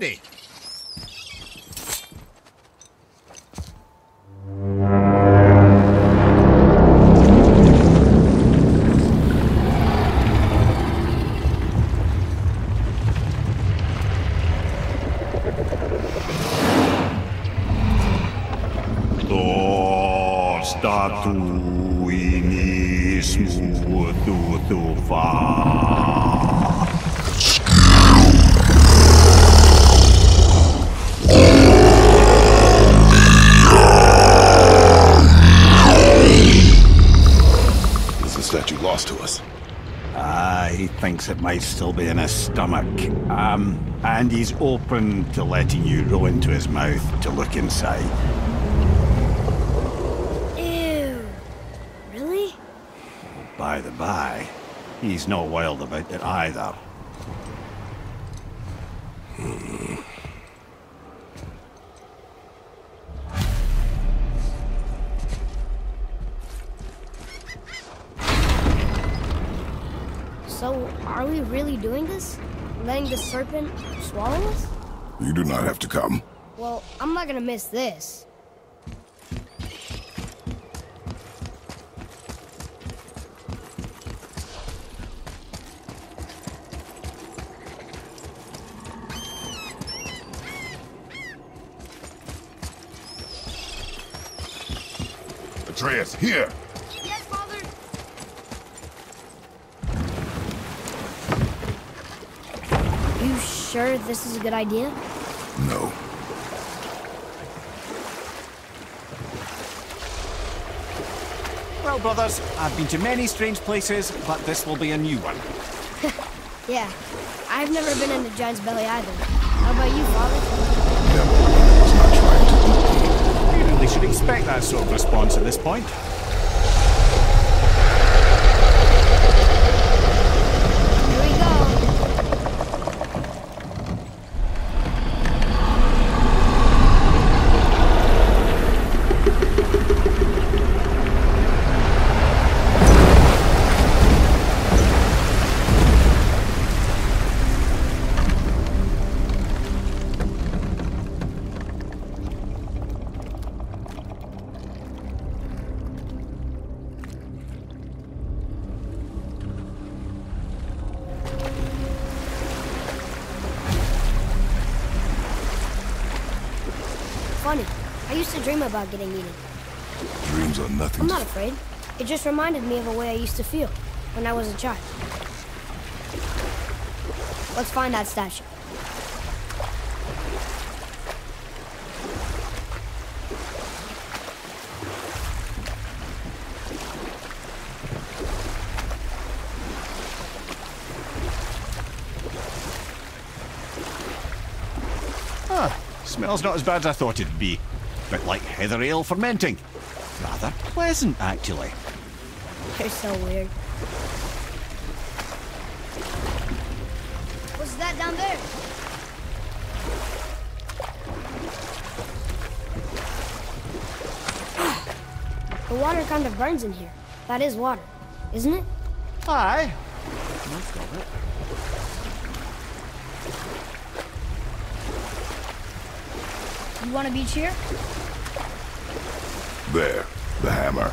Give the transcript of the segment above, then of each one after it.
ready. Tatuinismo do Tuvar. Thinks it might still be in his stomach. Um, and he's open to letting you roll into his mouth to look inside. Ew. Really? By the by, he's not wild about it either. So, are we really doing this? Letting the serpent swallow us? You do not have to come. Well, I'm not gonna miss this. Atreus, here! Sure this is a good idea? No. Well, brothers, I've been to many strange places, but this will be a new one. Yeah. I've never been in the giant's belly either. How about you, Father? Never. I was not trying to eat you. You really should expect that sort of response at this point. Funny. I used to dream about getting eaten. Dreams are nothing I'm not afraid. It just reminded me of a way I used to feel when I was a child. Let's find that statue. Smells not as bad as I thought it'd be. A Bit like heather ale fermenting. Rather pleasant, actually. You're so weird. What's that down there? The water kind of burns in here. That is water, isn't it? Aye. Most of it. You want to be here? There. The hammer.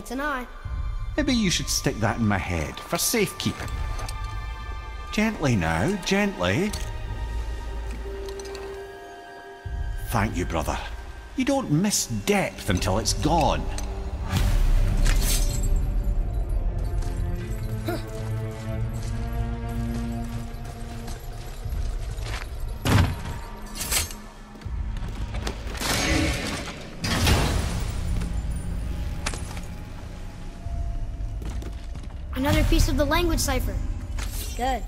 That's an eye. Maybe you should stick that in my head for safekeeping. Gently now, gently. Thank you, brother. You don't miss depth until it's gone. Piece of the language cipher. Good.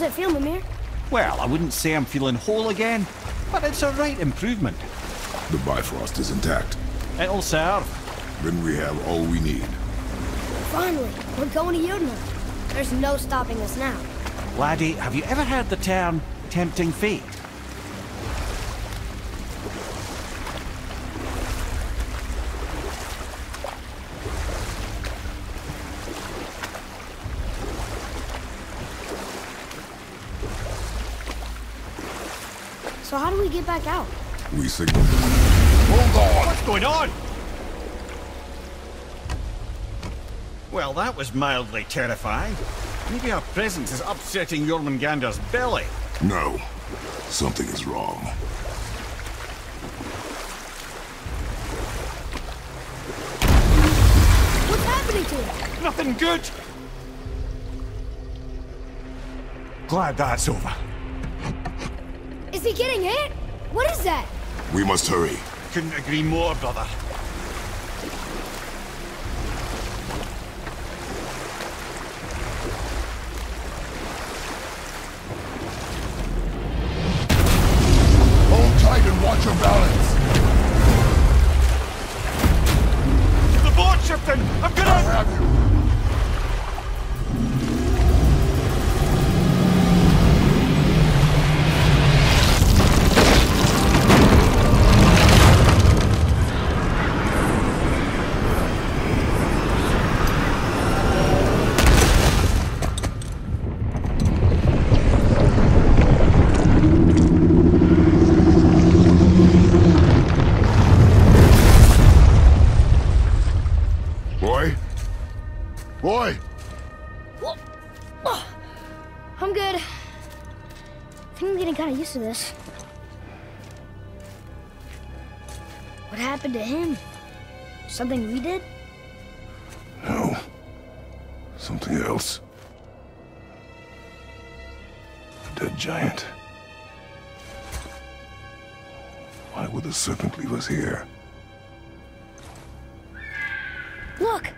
How's it feel, Mimir? Well, I wouldn't say I'm feeling whole again, but it's a right improvement. The Bifrost is intact. It'll serve. Then we have all we need. Finally, we're going to Jotunheim. There's no stopping us now. Laddie, have you ever heard the term tempting fate? Do we get back out? We signal. Hold on! What's going on? Well, that was mildly terrifying. Maybe our presence is upsetting Jormungandr's belly. No. Something is wrong. What's happening to it? Nothing good. Glad that's over. Is he getting hit? What is that? We must hurry. Couldn't agree more, brother. Boy? Boy! I'm good. I think I'm getting kind of used to this. What happened to him? Something we did? No. Something else. A dead giant. Why would the serpent leave us here? Look!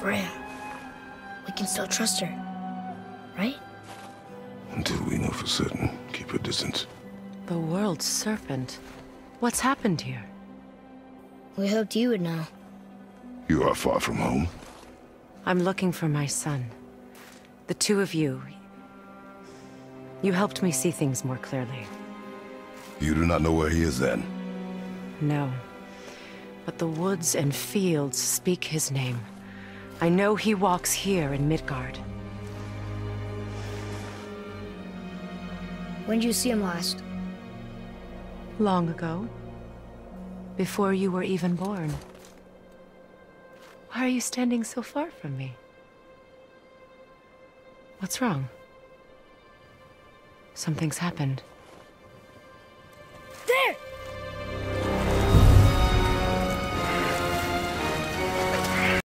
Freya. We can still trust her. Right? Until we know for certain, keep her distance. The world's serpent. What's happened here? We hoped you would know. You are far from home. I'm looking for my son. The two of you. You helped me see things more clearly. You do not know where he is then? No. But the woods and fields speak his name. I know he walks here in Midgard. When did you see him last? Long ago. Before you were even born. Why are you standing so far from me? What's wrong? Something's happened.